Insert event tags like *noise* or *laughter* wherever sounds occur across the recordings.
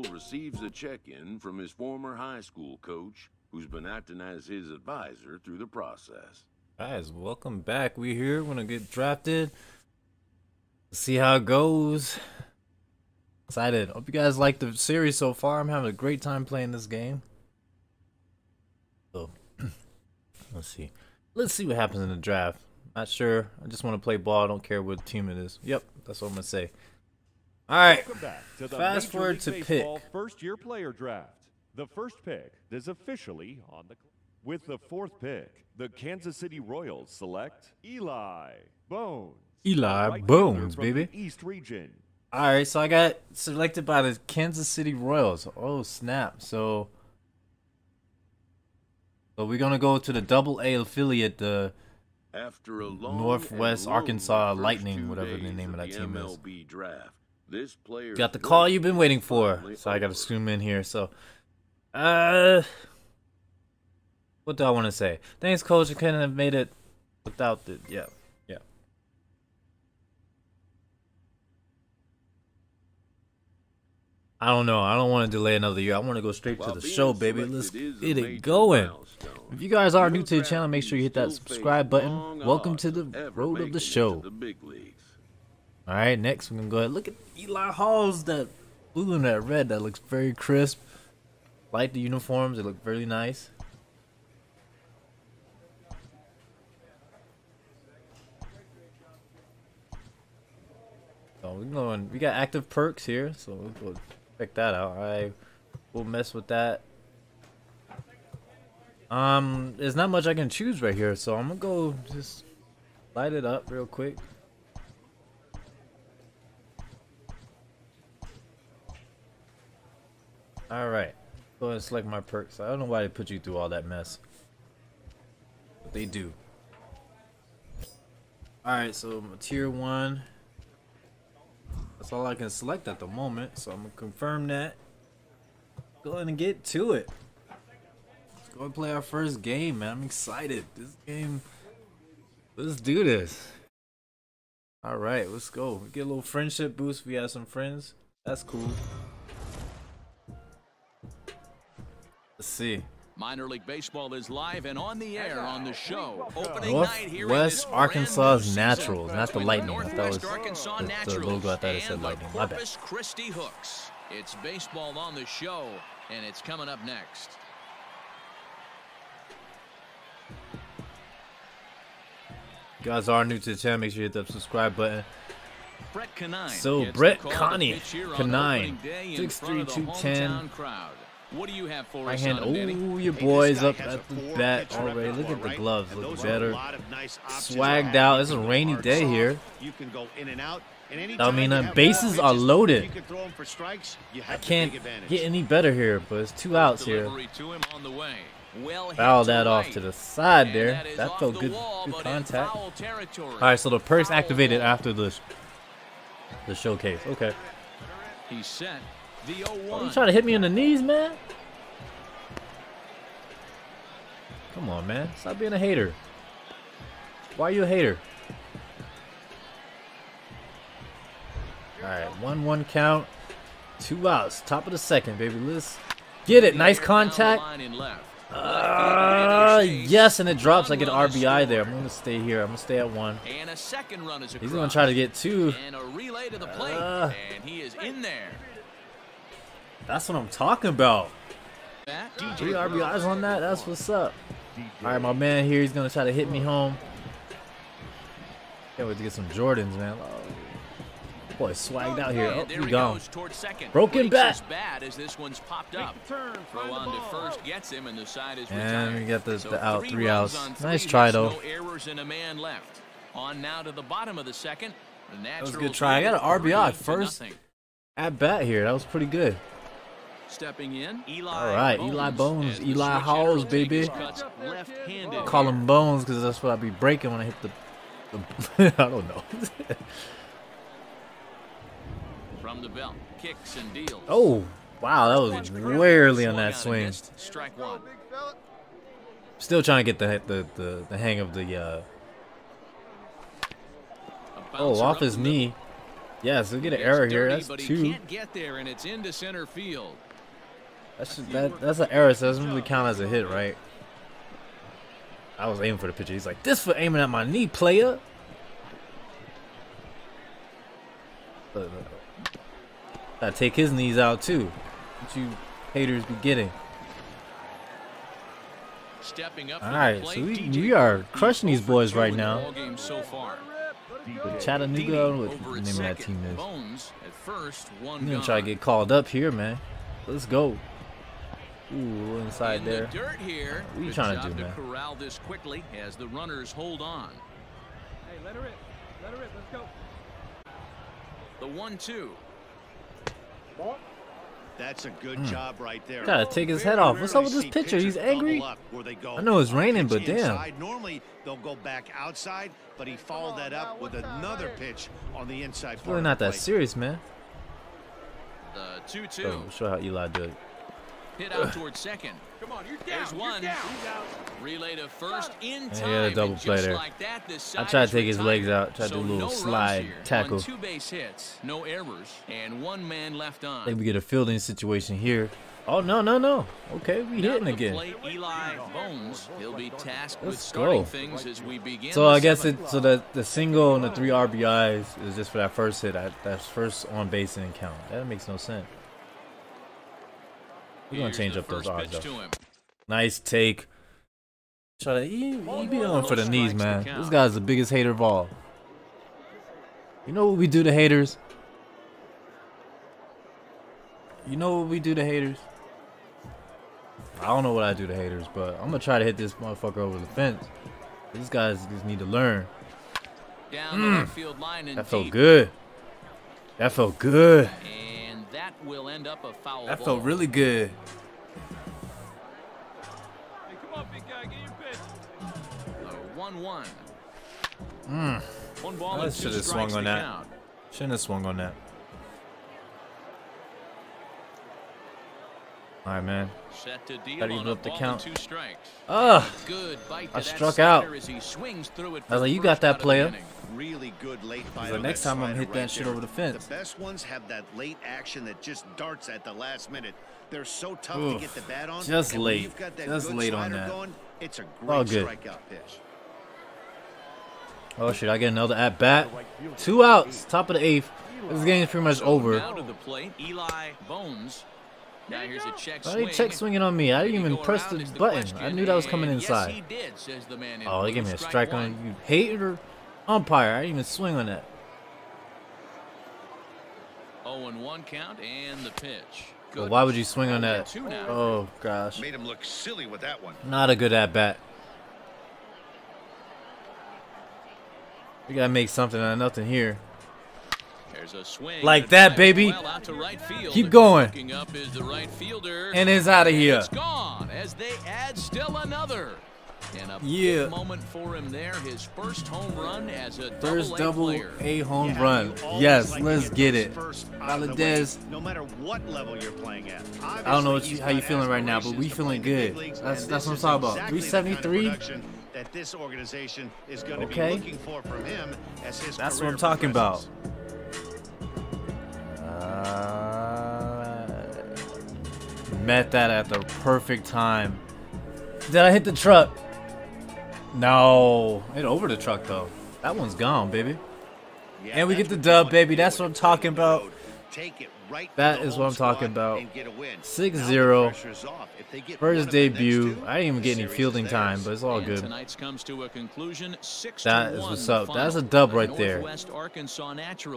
Michael receives a check-in from his former high school coach, who's been acting as his advisor through the process. Guys, welcome back. We here. We're gonna get drafted. See how it goes. Excited. Hope you guys like the series so far. I'm having a great time playing this game. So, *clears throat* let's see. Let's see what happens in the draft. Not sure. I just want to play ball. I don't care what team it is. Yep, that's what I'm gonna say. All right. Back to the Fast Major forward League to Baseball pick. First year player draft. The first pick is officially on the with the fourth pick. The Kansas City Royals select Eli Bones. Eli right Bones, fielder from the baby. East region. All right, so I got selected by the Kansas City Royals. Oh snap! So, so we're gonna go to the Double A affiliate, the After a long Northwest Arkansas Lightning, whatever the name of that the team is. Draft, this player got the call you've been waiting for. So I got to zoom in here. So, uh, what do I want to say? Thanks, coach. I couldn't have made it without the yeah, yeah. I don't know. I don't want to delay another year. I want to go straight to the show, baby. Let's get it going. milestone, If you guys are new to the channel, make sure you hit that subscribe button. Welcome to the road of the it show. All right, next we're gonna go ahead. Look at Eli Hawes that blue and that red. That looks very crisp. Like the uniforms, they look very nice. So we're going. We got active perks here, so we'll check that out. All right, we'll mess with that. Um, there's not much I can choose right here, so I'm gonna go just light it up real quick. Alright. Go ahead and select my perks. I don't know why they put you through all that mess. But they do. Alright, so tier 1. That's all I can select at the moment. So I'm going to confirm that. Go ahead and get to it. Let's go and play our first game, man. I'm excited. This game. Let's do this. Alright, let's go. Get a little friendship boost. We have some friends. That's cool. See. Minor League Baseball is live and on the air on the show. Opening night here in Northwest this Arkansas's Naturals, not the between Lightning. I thought it was the- the logo, I thought it said Lightning. My bad. Corpus Christi Hooks. It's baseball on the show, and it's coming up next. You guys are new to the channel, make sure you hit the subscribe button. Brett So, Brett call Connie, pitch here on Canine, opening day in 6'3", front of the 210. hometown crowd. What do you have for Right us hand. on him, Danny? Oh, your Hey, boys this up at the bat already. Look at the gloves, And look better. a lot of nice Swagged out. It's a rainy day hard here. You can go in and out. And I mean, you uh, bases are loaded. You can throw 'em for strikes. You I have to can't get any better here, but it's two outs here. Delivery to him on the way. Well hit Foul to that off right. to the side And there. that is That felt the good, wall, good contact. All right, so the perks activated after the the showcase. Okay. He's set. Oh, you trying to hit me in the knees, man? Come on, man. Stop being a hater. Why are you a hater? Alright, 1 1 count. Two outs. Top of the second, baby. Let's get it. Nice contact. Uh, yes, and it drops. I get an RBI there. I'm going to stay here. I'm going to stay at one. And a second run is He's going to try to get two. And a relay to the plate. Uh. and he is in there. That's what I'm talking about. That Three RBIs on that. That's what's up. All right, my man here. He's gonna try to hit me home. Can't wait to get some Jordans, man. Oh, boy, swagged out here. Oh, oh there he he gone. goes towards second. Broken bat. his bat as this one's popped up. Throw on to first gets him, and the side is And we got the- the out, three three outs. Nice try, though. No errors and a man left. On now to the bottom of the second. That was a good try. I got an RBI first at bat here. That was pretty good. Stepping in, Eli. All right, Eli Bones, Eli switch Hawes, will take his baby. Call him Bones because that's what I be breaking when I hit the. the *laughs* I don't know. From the belt, kicks and deals. oh, wow, that was way early on that Swung out and swing. Strike one. Still trying to get the the the, the hang of the. Uh, oh, off up his the middle. knee. Yeah, so we get an It's error here. dirty, That's but he two. can't get there, and it's into center field. That should, that that's an error, so it doesn't really count as a hit, right? I was aiming for the pitcher. He's like, "This for aiming at my knee, player." Look, look, look. Gotta take his knees out too. What you haters be getting? Stepping up All right, so we- we are crushing these boys right now. so far. Chattanooga, what the name of that team is? Bones first, I'm gonna try to get called up here, man. Let's go. Ooh, inside in there. the dirt here. What you trying to job do, man? corral this quickly as the runners hold on. Hey, let her rip. Let her rip. Let's go. The one-two. That's a good hmm. job right there. Gotta take his head off. What's up with this see pitcher? He's angry? double up where they go I know it's raining, but damn. inside. Normally they'll go back outside, but he followed that up with another pitch on the inside. It's really not that serious, man. The two-two. Oh, show how Eli do it. Hit out towards second. Come on, you're down. There's you're one. down. Relay to first in Yeah, time. he had a double play there. like that, this I side tried to take his legs retired. out, tried to do a little no slide tackle. On two base hits, no errors, and one man left on. I think we get a fielding situation here. Oh no no no! Okay, we Now to hitting the again. plate, Eli Bones. He'll be tasked Let's starting go. things as we begin. So I guess it so the the single and the three RBIs is just for that first hit. That that first on base didn't count. That makes no sense. We're gonna change up those first odds though. Nice take. Try to he, he be on for the knees, man. This guy's the biggest hater of all. You know what we do to haters? You know what we do to haters? I don't know what I do to haters, but I'm gonna try to hit this motherfucker over the fence. These guys just need to learn. Down the mm. field line and. That felt deep, good. That felt good. And that will end up a foul That ball. felt really good. Hey, come on, big guy. Get your pitch. One-one. Mm. One ball I and two should've swung on that. count. Shouldn't have swung on that. All right, man. Set to deal Gotta on even up the count. and two strikes. Ah, Good bite I struck out. As he swings through it I was like, you got that out of the player. Inning. Really good late bite. like, on next time I'm slider hit that right shit over the fence. The best ones have that late action that just darts at the last minute. They're so tough Oof. to get the bat on. Just late. You've got that Just good late on that. Going, it's a All great good. strikeout pitch. Oh shit! I get another at bat. Two outs. Top of the eighth. This game is pretty much over. Now to the plate, Eli Bones. Now here's a check Why swing. they check swinging on me? I didn't even press the button. I knew that was coming inside. Yes, he did, says the man in Oh, they gave me a Strike strike on you. Hater umpire. I didn't even swing on that. 0 and 1 count and the pitch. But Good. why would you swing on that? Oh gosh. Made him look silly with that one. Not a good at bat. We gotta make something out of nothing here. There's a swing. Like that, baby. Well out to right field. Keep going. Looking up is the right fielder. And it's outta here. It's gone as they add still another. And a Yeah. big moment for him there. His first home run as a First double-A double. A home Yeah, run. Yes, like let's get it. first out of the way, Valadez. No matter what level you're playing at. I don't know what you, how you got feeling right now, but we feeling play in the good. leagues, That's that's what I'm talking is about. exactly the kind of 373. production That this organization is going to Okay. be looking for from him as his That's what I'm talking about. Uh, met that at the perfect time. Did I hit the truck? No, it over the truck though. That one's gone, baby. Yeah, And we get the dub, baby. That's what I'm talking about. Take it right to That the is home what I'm talking about. and get a win. 6-0. Now the pressure's off. If they get First one of the next debut. I didn't even get any fielding theirs. time, but it's all And good. Tonight's comes to a conclusion. Six That to is one what's up. That's a dub The right there. Northwest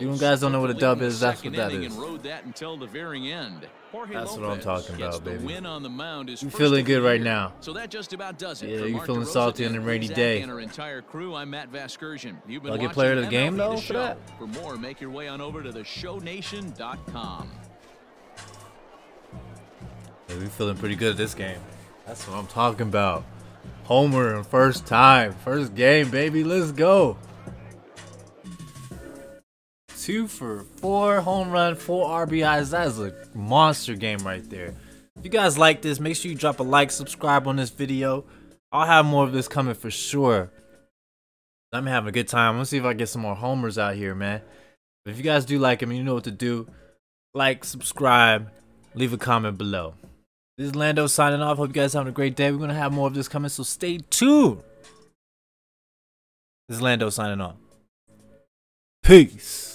You guys don't know what a dub is, that's what that is. that inning is. And rode that until the very end. Jorge That's what I'm talking about, baby. Win on the mound, his You first feeling good right now. So that just about does it. Yeah, you Mark feeling salty on a rainy day. And our entire crew, I'm Matt Vasgersian. You've been I'll get watching player of the game, though, for that. For more, make your way on over to theshownation.com. Yeah, we feeling pretty good at this game. That's what I'm talking about. Homer and first time, first game, baby. Let's go. Two for four, home run, four RBIs. That is a monster game right there. If you guys like this, make sure you drop a like, subscribe on this video. I'll have more of this coming for sure. I'm having a good time. Let's see if I get some more homers out here, man. If you guys do like him, you know what to do. Like, subscribe, leave a comment below. This is Lando signing off. Hope you guys having a great day. We're gonna have more of this coming, so stay tuned. This is Lando signing off. Peace.